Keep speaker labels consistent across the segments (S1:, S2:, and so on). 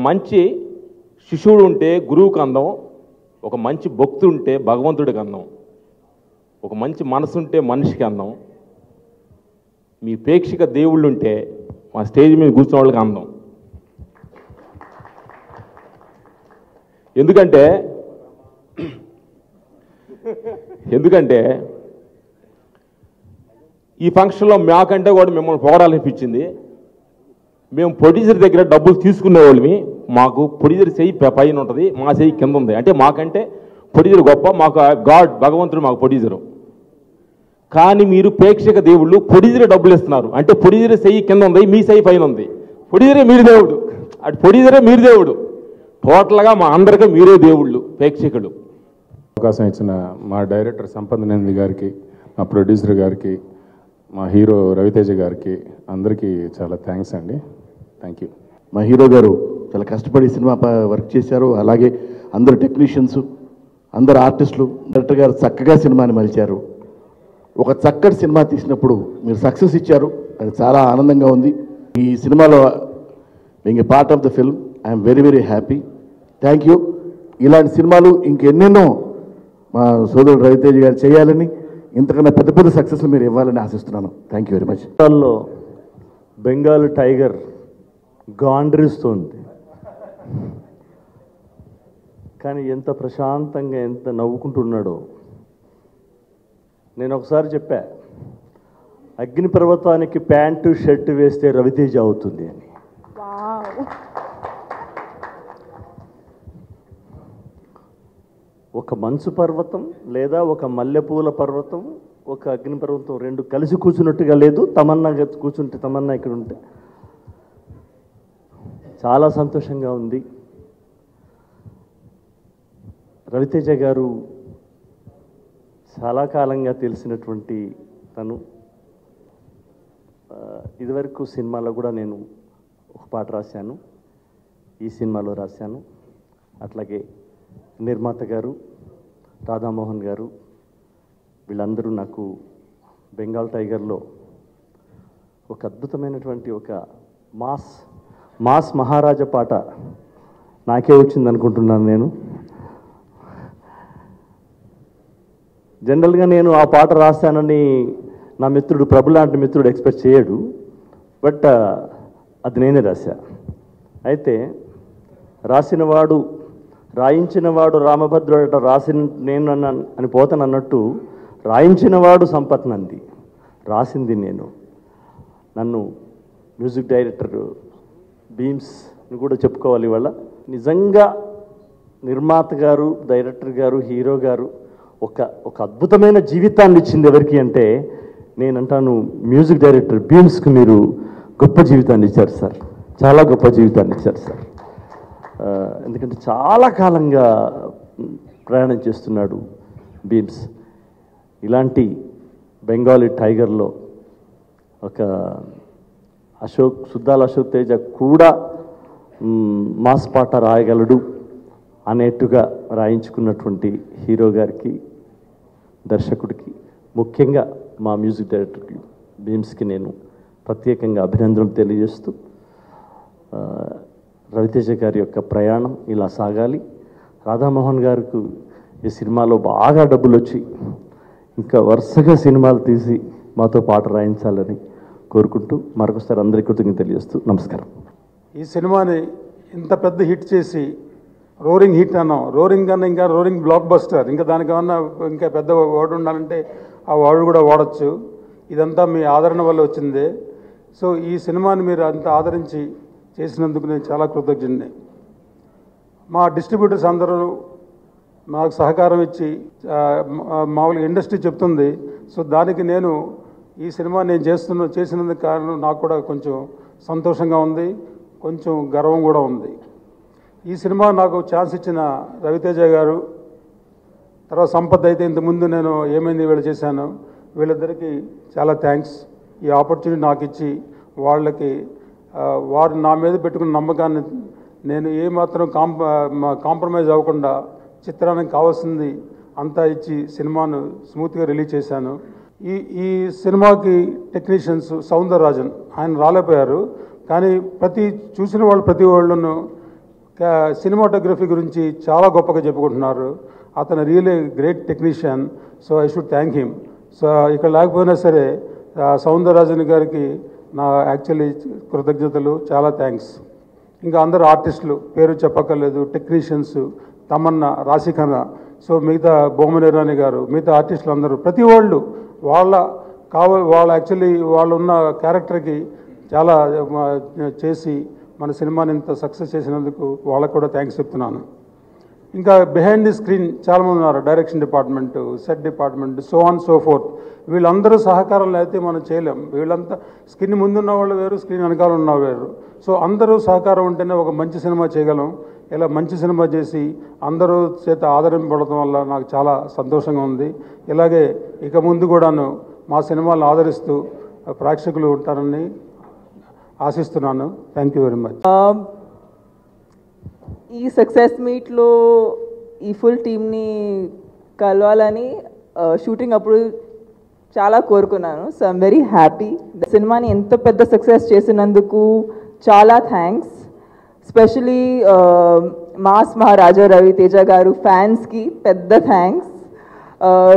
S1: మంచి శిశువుడు ఉంటే గురువుకి అందం ఒక మంచి భక్తుడు ఉంటే భగవంతుడికి అందం ఒక మంచి మనసు ఉంటే మనిషికి అందం మీ ప్రేక్షక దేవుళ్ళు ఉంటే మా స్టేజ్ మీద కూర్చున్న వాళ్ళకి అందం ఎందుకంటే ఎందుకంటే ఈ ఫంక్షన్లో మాకంటే కూడా మిమ్మల్ని పొగడాలనిపించింది మేము ప్రొడ్యూసర్ దగ్గర డబ్బులు తీసుకునే వాళ్ళమి మాకు ప్రొడ్యూసర్ చేయి పైన ఉంటుంది మా చెయ్యి కింద ఉంది. అంటే మాకంటే ప్రొడ్యూసర్ గొప్ప మాకు గాడ్ భగవంతుడు మాకు ప్రొడ్యూసరు. కానీ మీరు ప్రేక్షక దేవుళ్ళు పొడిదిరే డబ్బులు ఇస్తున్నారు. అంటే ప్రొడ్యూసర్ సెయ్యి కింద ఉంది మీ సెయ్యి పైన ఉంది. పొడిదిరే మీరు దేవుడు. అటు పొడిదిరే మీరు దేవుడు. టోటల్గా మా అందరికీ మీరే దేవుళ్ళు ప్రేక్షకులు.
S2: అవకాశం ఇచ్చిన మా డైరెక్టర్ సంపదనంది గారికి మా ప్రొడ్యూసర్ గారికి మా హీరో రవితేజ గారికి అందరికీ చాలా థ్యాంక్స్ అండి. థ్యాంక్ యూ
S3: మా హీరో గారు చాలా కష్టపడి సినిమా వర్క్ చేశారు. అలాగే అందరు టెక్నీషియన్స్ అందరు ఆర్టిస్టులు డైరెక్టర్ గారు చక్కగా సినిమాని మలిచారు. ఒక చక్కటి సినిమా తీసినప్పుడు మీరు సక్సెస్ ఇచ్చారు. అది చాలా ఆనందంగా ఉంది. ఈ సినిమాలో being a part of the film I'm very very happy thank you ఇలాంటి సినిమాలు ఇంకెన్నెన్నో మా సోదరుడు రవితేజ్ గారు చేయాలని ఇంతకన్నా పెద్ద పెద్ద సక్సెస్లు మీరు ఇవ్వాలని ఆశిస్తున్నాను. Thank you very much
S4: Bengal tiger గాండ్రిస్తోంది. కానీ ఎంత ప్రశాంతంగా ఎంత నవ్వుకుంటున్నాడో. నేను ఒకసారి చెప్పా అగ్ని పర్వతానికి ప్యాంటు షర్ట్ వేస్తే రవితేజ అవుతుంది అని. ఒక మంచు పర్వతం లేదా ఒక మల్లెపూల పర్వతం ఒక అగ్ని పర్వతం రెండు కలిసి కూర్చున్నట్టుగా లేదు. తమన్నా కూర్చుంటే తమన్నా ఇక్కడ ఉంటే. చాలా సంతోషంగా ఉంది. రవితేజ గారు చాలా కాలంగా తెలిసినటువంటి తను. ఇదివరకు సినిమాలో కూడా నేను ఒక పాట రాశాను. ఈ సినిమాలో రాశాను. అట్లాగే నిర్మాత గారు రాధామోహన్ గారు వీళ్ళందరూ నాకు బెంగాల్ టైగర్లో ఒక అద్భుతమైనటువంటి ఒక మాస్ మాస్ మహారాజా పాట నాకే వచ్చింది అనుకుంటున్నాను నేను. జనరల్గా నేను ఆ పాట రాశానని నా మిత్రుడు ప్రభు లాంటి మిత్రుడు ఎక్స్పెక్ట్ చేయడు బట్ అది నేనే రాశా. అయితే రాసినవాడు రాయించినవాడు రామభద్రుడట రాసిన నేను అన్న అని పోతాను అన్నట్టు రాయించినవాడు సంపత్ నంది. రాసింది నేను. నన్ను మ్యూజిక్ డైరెక్టర్ బీమ్స్ కూడా చెప్పుకోవాలి ఇవాళ. నిజంగా నిర్మాత గారు డైరెక్టర్ గారు హీరో గారు ఒక ఒక అద్భుతమైన జీవితాన్ని ఇచ్చింది ఎవరికి అంటే నేను అంటాను మ్యూజిక్ డైరెక్టర్ బీమ్స్కి మీరు గొప్ప జీవితాన్ని ఇచ్చారు సార్. చాలా గొప్ప జీవితాన్ని ఇచ్చారు సార్. ఎందుకంటే చాలా కాలంగా ప్రయాణం చేస్తున్నాడు బీమ్స్ ఇలాంటి బెంగాలీ టైగర్లో ఒక అశోక్ సుద్దాల అశోక్ తేజ కూడా మాస్ పాట రాయగలడు అనేట్టుగా రాయించుకున్నటువంటి హీరో గారికి దర్శకుడికి ముఖ్యంగా మా మ్యూజిక్ డైరెక్టర్కి బీమ్స్కి నేను ప్రత్యేకంగా అభినందనలు తెలియజేస్తూ రవితేజ గారి యొక్క ప్రయాణం ఇలా సాగాలి. రాధామోహన్ గారికి ఈ సినిమాలో బాగా డబ్బులు వచ్చి ఇంకా వరుసగా సినిమాలు తీసి మాతో పాట రాయించాలని కోరుకుంటూ మరొకసారి అందరికీ కృతజ్ఞత తెలియజేస్తూ నమస్కారం.
S5: ఈ సినిమాని ఇంత పెద్ద హిట్ చేసి రోరింగ్ హిట్ అన్నాం. రోరింగ్ కన్నా ఇంకా రోరింగ్ బ్లాక్ బస్టర్ ఇంకా దానికన్నా ఇంకా పెద్ద వర్డ్ ఉండాలంటే ఆ వాడు కూడా వాడచ్చు ఇదంతా మీ ఆదరణ వల్ల వచ్చిందే. సో ఈ సినిమాని మీరు అంత ఆదరించి చేసినందుకు నేను చాలా కృతజ్ఞుడిని మా డిస్ట్రిబ్యూటర్స్ అందరూ నాకు సహకారం ఇచ్చి మామూలుగా ఇండస్ట్రీ చెప్తుంది. సో దానికి నేను ఈ సినిమా నేను చేస్తున్న చేసినందుకు కారణం నాకు కూడా కొంచెం సంతోషంగా ఉంది కొంచెం గర్వం కూడా ఉంది. ఈ సినిమా నాకు ఛాన్స్ ఇచ్చిన రవితేజ గారు తర్వాత సంపత్ అయితే ఇంతకుముందు నేను ఏమైంది వీళ్ళు చేశాను వీళ్ళిద్దరికీ చాలా థ్యాంక్స్ ఈ ఆపర్చునిటీ నాకు ఇచ్చి వాళ్ళకి వారు నా మీద పెట్టుకున్న నమ్మకాన్ని నేను ఏమాత్రం కాంప మా- కాంప్రమైజ్ అవ్వకుండా చిత్రానికి కావాల్సింది అంతా ఇచ్చి సినిమాను స్మూత్గా రిలీజ్ చేశాను. ఈ ఈ సినిమాకి టెక్నీషియన్స్ సౌందరరాజన్ ఆయన రాలేకపోయారు. కానీ ప్రతి చూసిన వాళ్ళు ప్రతి వాళ్ళను సినిమాటోగ్రఫీ గురించి చాలా గొప్పగా చెప్పుకుంటున్నారు. అతను really great technician so I should thank him. So ఇక్కడ లేకపోయినా సరే సౌందరరాజన్ గారికి నా యాక్చువల్లీ కృతజ్ఞతలు చాలా థ్యాంక్స్. ఇంకా అందరు ఆర్టిస్టులు పేరు చెప్పక్కర్లేదు టెక్నీషియన్స్ తమన్నా రాశిఖన్నా. సో మిగతా బొమ్మనేరాని గారు మిగతా ఆర్టిస్టులు అందరూ ప్రతి వాళ్ళు వాళ్ళ కావాలి వాళ్ళ యాక్చువల్లీ వాళ్ళు ఉన్న క్యారెక్టర్కి చాలా చేసి మన సినిమాని ఇంత సక్సెస్ చేసినందుకు వాళ్ళకు కూడా థ్యాంక్స్ చెప్తున్నాను. ఇంకా బిహైండ్ ది స్క్రీన్ చాలామంది ఉన్నారు direction department set department so on so forth వీళ్ళందరూ సహకారం లేకపోతే మనం చేయలేం. వీళ్ళంతా స్క్రీన్ ముందున్న వాళ్ళు వేరు స్క్రీన్ వెనకాల ఉన్న వేరు. సో అందరూ సహకారం ఉంటేనే ఒక మంచి సినిమా చేయగలం. ఇలా మంచి సినిమా చేసి అందరూ చేత ఆదరింపబడటం వల్ల నాకు చాలా సంతోషంగా ఉంది. ఇలాగే ఇక ముందు కూడాను మా సినిమాలను ఆదరిస్తూ ప్రేక్షకులు ఉంటారని ఆశిస్తున్నాను. థ్యాంక్ యూ వెరీ మచ్
S6: ఈ సక్సెస్ మీట్లో ఈ ఫుల్ టీమ్ని కలవాలని uh, షూటింగ్ అప్పుడు చాలా కోరుకున్నాను. సో ఐమ్ వెరీ హ్యాపీ సినిమాని ఎంత పెద్ద సక్సెస్ చేసినందుకు చాలా thanks specially mass Maharaja Ravi Teja garu ఫ్యాన్స్కి పెద్ద థ్యాంక్స్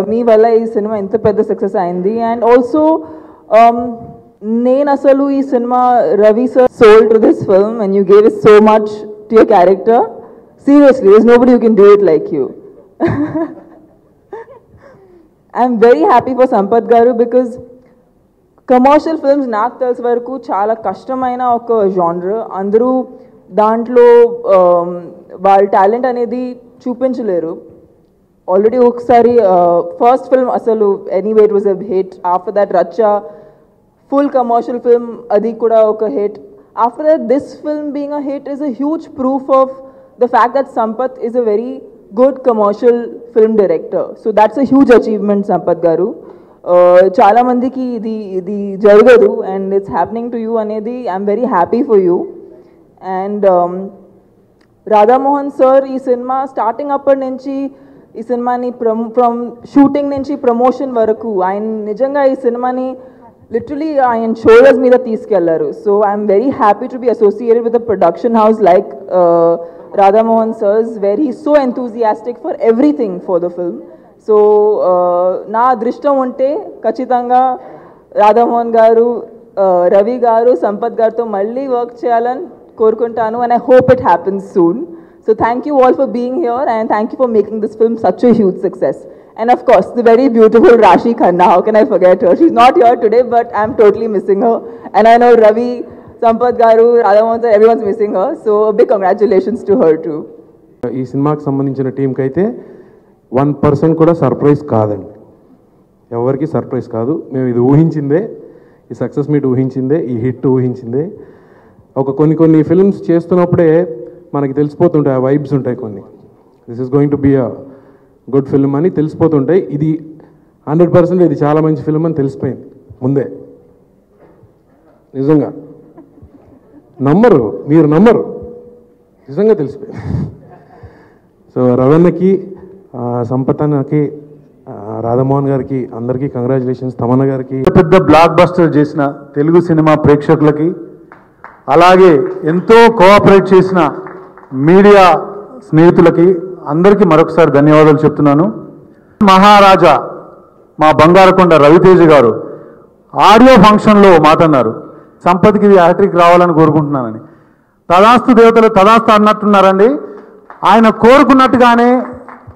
S6: మీ వల్ల ఈ సినిమా ఎంత పెద్ద సక్సెస్ అయింది. అండ్ ఆల్సో నేను అసలు ఈ cinema Ravi sir sold to this film and you gave is so much to your character seriously this nobody you can do it like you I'm very happy for Sampath garu because commercial films నాకు తెలిసే వరకు చాలా కష్టమైన ఒక genre అందరూ దాంట్లో వాళ్ళ talent అనేది చూపించలేరు. ఆల్రెడీ ఒకసారి ఫస్ట్ ఫిల్మ్ అసలు anyway it was a hit after that Racha full commercial film అది కూడా ఒక hit after that this film being a hit is a huge proof of the fact that Sampath is a very good commercial film director so that's a huge achievement Sampath garu. చాలా మందికి ఇది ఇది జరగదు and it's happening to you అనేది I'm very happy for you and Radhamohan sir ఈ cinema starting అప్పటి నుంచి ఈ సినిమాని ప్రమ్ ఫ్రమ్ షూటింగ్ నుంచి ప్రమోషన్ వరకు ఆయన నిజంగా ఈ సినిమాని లిటరలీ ఆయన షోల్డర్స్ మీద తీసుకెళ్ళారు. So I'm very happy to be associated with a production house like Radhamohan sir's very so enthusiastic for everything for the film so నా అదృష్టం ఉంటే ఖచ్చితంగా రాధామోహన్ గారు uh, రవి గారు సంపత్ గారితో మళ్ళీ వర్క్ చేయాలని కోరుకుంటాను and I hope it happens soon so thank you all for being here and thank you for making this film such a huge success and of course the very beautiful Rashi Khanna how can I forget her she not your today but I'm totally missing her and I know Ravi Sampath garu Radhamohan sir everyone's missing her so big congratulations to her to
S7: ఈ సినిమాకి సంబంధించిన టీంకి అయితే one person కూడా surprise కాదండి. ఎవరికి surprise కాదు. మేము ఇది ఊహించిందే ఈ సక్సెస్ మీట్ ఊహించిందే ఈ హిట్ ఊహించిందే. ఒక కొన్ని కొన్ని ఫిల్మ్స్ చేస్తున్నప్పుడే మనకి తెలిసిపోతుంటాయి ఆ వైబ్స్ ఉంటాయి కొన్ని. This is going to be a good film అని తెలిసిపోతుంటాయి. ఇది హండ్రెడ్ పర్సెంట్ ఇది చాలా మంచి ఫిల్మ్ అని తెలిసిపోయింది ముందే. నిజంగా. నమ్మరు మీరు నమ్మరు. నిజంగా తెలిసిపోయింది. సో రవణకి సంపతన్నకి రాధమోహన్ రాధామోహన్ గారికి అందరికీ కంగ్రాచులేషన్స్ తమన్న గారికి.
S8: పెద్ద బ్లాక్ బస్టర్ చేసిన తెలుగు సినిమా ప్రేక్షకులకి అలాగే ఎంతో కోఆపరేట్ చేసిన మీడియా స్నేహితులకి అందరికీ మరొకసారి ధన్యవాదాలు చెప్తున్నాను. మహారాజా మా బంగారకొండ రవితేజ గారు ఆడియో ఫంక్షన్లో మాట సంపత్కి ఇది హ్యాట్రిక్ రావాలని కోరుకుంటున్నానని. తదాస్తు దేవతలు తదాస్తు అన్నట్టున్నారండి. ఆయన కోరుకున్నట్టుగానే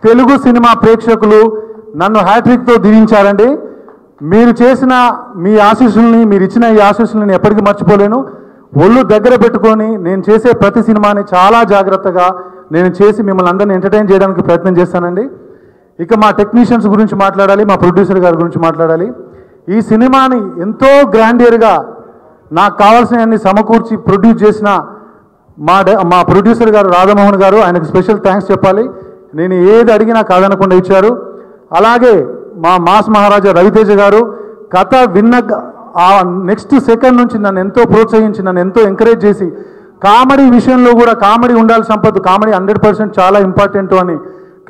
S8: తెలుగు సినిమా ప్రేక్షకులు నన్ను హ్యాట్రిక్తో దీవించారండి. మీరు చేసిన మీ ఆశీస్సుల్ని మీరు ఇచ్చిన ఈ ఆశీస్సుల్ని నేను ఎప్పటికీ మర్చిపోలేను. ఒళ్ళు దగ్గర పెట్టుకొని నేను చేసే ప్రతి సినిమాని చాలా జాగ్రత్తగా నేను చేసి మిమ్మల్ని అందరిని ఎంటర్టైన్ చేయడానికి ప్రయత్నం చేస్తానండి. ఇక మా టెక్నీషియన్స్ గురించి మాట్లాడాలి మా ప్రొడ్యూసర్ గారి గురించి మాట్లాడాలి. ఈ సినిమాని ఎంతో గ్రాండియర్గా నాకు కావాల్సినవన్నీ సమకూర్చి ప్రొడ్యూస్ చేసిన మా మా ప్రొడ్యూసర్ గారు రాధామోహన్ గారు ఆయనకు స్పెషల్ థ్యాంక్స్ చెప్పాలి. నేను ఏది అడిగినా కాదనకుండా ఇచ్చారు. అలాగే మా మాస్ మహారాజా రవితేజ గారు కథ విన్న ఆ నెక్స్ట్ సెకండ్ నుంచి నన్ను ఎంతో ప్రోత్సహించి నన్ను ఎంతో ఎంకరేజ్ చేసి కామెడీ విషయంలో కూడా కామెడీ ఉండాలి సంపద కామెడీ హండ్రెడ్ పర్సెంట్ చాలా ఇంపార్టెంట్ అని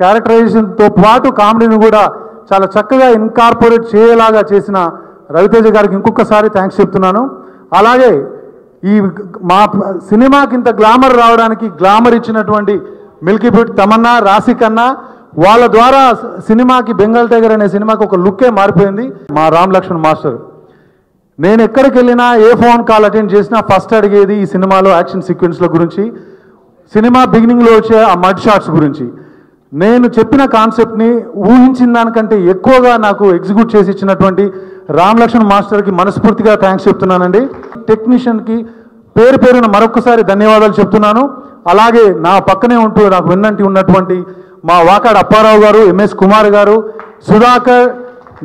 S8: క్యారెక్టరైజేషన్తో పాటు కామెడీని కూడా చాలా చక్కగా ఇన్కార్పొరేట్ చేయలాగా చేసిన రవితేజ గారికి ఇంకొకసారి థ్యాంక్స్ చెప్తున్నాను. అలాగే ఈ మా సినిమాకి ఇంత గ్లామర్ రావడానికి గ్లామర్ ఇచ్చినటువంటి మిల్కీ బ్యూట్ తమన్నా రాశి కన్నా వాళ్ళ ద్వారా సినిమాకి బెంగాల్ టైగర్ అనే సినిమాకి ఒక లుక్కే మారిపోయింది. మా రామ్ లక్ష్మణ్ మాస్టర్. నేను ఎక్కడికి వెళ్ళినా ఏ ఫోన్ కాల్ అటెండ్ చేసినా ఫస్ట్ అడిగేది ఈ సినిమాలో యాక్షన్ సీక్వెన్స్ల గురించి సినిమా బిగినింగ్లో వచ్చే ఆ మడ్ షాట్స్ గురించి. నేను చెప్పిన కాన్సెప్ట్ని ఊహించిన దానికంటే ఎక్కువగా నాకు ఎగ్జిక్యూట్ చేసి ఇచ్చినటువంటి రామ్ లక్ష్మణ్ మాస్టర్కి మనస్ఫూర్తిగా థ్యాంక్స్ చెప్తున్నానండి. టెక్నీషియన్కి పేరు పేరున మరొకసారి ధన్యవాదాలు చెప్తున్నాను. అలాగే నా పక్కనే ఉంటూ నాకు విన్నంటి ఉన్నటువంటి మా వాకాడ అప్పారావు గారు ఎంఎస్ కుమార్ గారు సుధాకర్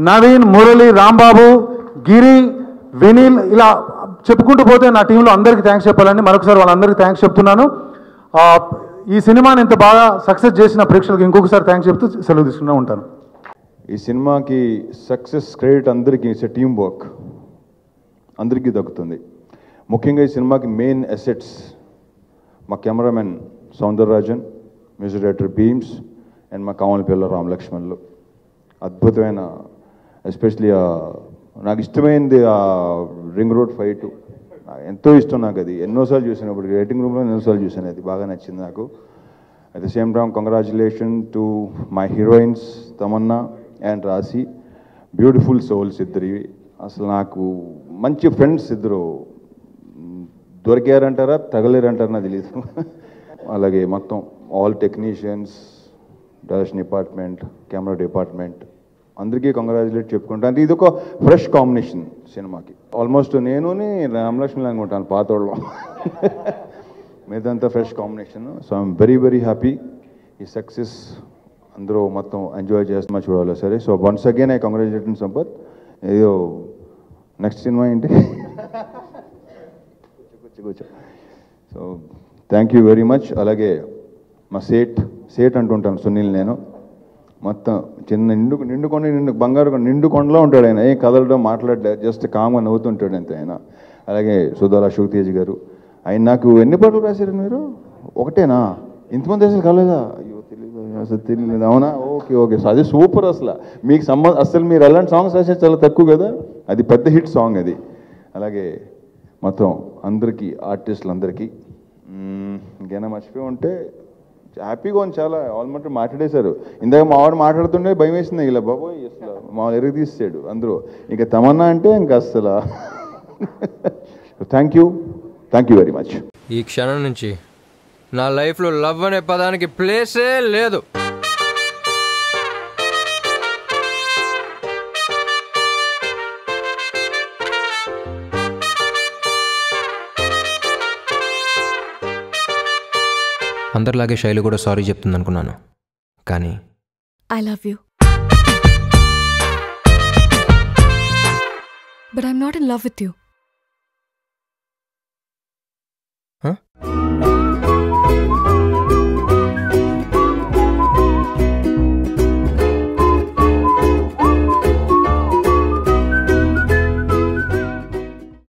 S8: నవీన్ మురళి రాంబాబు గిరి వెనీల్ ఇలా చెప్పుకుంటూ పోతే నా టీంలో అందరికీ థ్యాంక్స్ చెప్పాలండి. మరొకసారి వాళ్ళందరికీ థ్యాంక్స్ చెప్తున్నాను. ఈ సినిమాని ఇంత బాగా సక్సెస్ చేసిన ప్రేక్షకులకు ఇంకొకసారి థ్యాంక్స్ చెప్తూ సెలవు తీసుకున్నా ఉంటాను.
S9: ఈ సినిమాకి సక్సెస్ క్రెడిట్ అందరికీ ఇట్స్ టీం వర్క్ అందరికీ దక్కుతుంది. ముఖ్యంగా ఈ సినిమాకి మెయిన్ అసెట్స్ మా cameraman Soundararajan music director Bheems and మా కామలపిల్ల రామ్ లక్ష్మణ్లు అద్భుతమైన ఎస్పెషలీ నాకు ఇష్టమైంది ఆ రింగ్ రోడ్ ఫైట్. ఎంతో ఇష్టం నాకు అది. ఎన్నోసార్లు చూసాను ఇప్పుడు రైటింగ్ రూమ్లో ఎన్నోసార్లు చూసాను అది. బాగా నచ్చింది నాకు. At the same time congratulation to my heroines Tamannaah and Rashi beautiful souls ఇద్దరివి అసలు నాకు మంచి ఫ్రెండ్స్ ఇద్దరు. దొరికారంటారా తగలేరంటారా నాకు తెలియదు అలాగే మొత్తం all technicians direction department camera department అందరికీ కంగ్రాచులేట్ చెప్పుకుంటాను అంటే ఇది ఒక ఫ్రెష్ కాంబినేషన్ సినిమాకి ఆల్మోస్ట్ నేను రామలక్ష్మి అనుకుంటాను పాతోళ్ళం మీదంతా fresh combination so I'm very very happy ఈ సక్సెస్ అందరూ మొత్తం ఎంజాయ్ చేస్తున్నా చూడాలి సరే. So once again I congratulation Sampath ఏదో నెక్స్ట్ సినిమా ఏంటి? So thank you very much అలాగే మా సేట్ సేట్ అంటుంటాను సునీల్ నేను. మొత్తం చిన్న నిండు నిండు కొండ నిండు బంగారు కొండ నిండు కొండలో ఉంటాడు ఆయన. ఏం కదలడం మాట్లాడలేదు జస్ట్ కామ్గా నవ్వుతుంటాడు అంతే ఆయన. అలాగే సుధాల అశోక్ తేజ్ గారు. ఆయన నాకు ఎన్ని పాటలు రాశారు మీరు? ఒకటేనా? ఇంతమంది అసలు కాలేదా అయ్యో తెలియదు అసలు తెలియలేదు అవునా? Okay okay. అది సూపర్ అసలు. మీకు సంబంధం అసలు మీరు అలాంటి సాంగ్స్ రాసేది చాలా తక్కువ కదా? అది పెద్ద హిట్ సాంగ్ అది. అలాగే మొత్తం అందరికీ ఆర్టిస్టులందరికీ మ్మ్, ఇంకేమైనా మర్చిపోయి ఉంటే హ్యాపీగా ఉంది చాలా. ఆల్మోస్ట్ మాట్లాడేశారు. ఇందాక మా వాడు మాట్లాడుతుంటే భయం వేసింది. ఇలా బాబోయ్ అసలు మా ఎరుగు తీసాడు అందరూ ఇంకా తమన్నా అంటే ఇంకా అసలు thank you thank you very much
S10: ఈ క్షణం నుంచి నా లైఫ్లో లవ్ అనే పదానికి ప్లేసే లేదు. అందరిలాగే శైలి కూడా సారీ చెప్తుంది అనుకున్నాను కానీ
S11: I love you but I'm not in love with
S10: you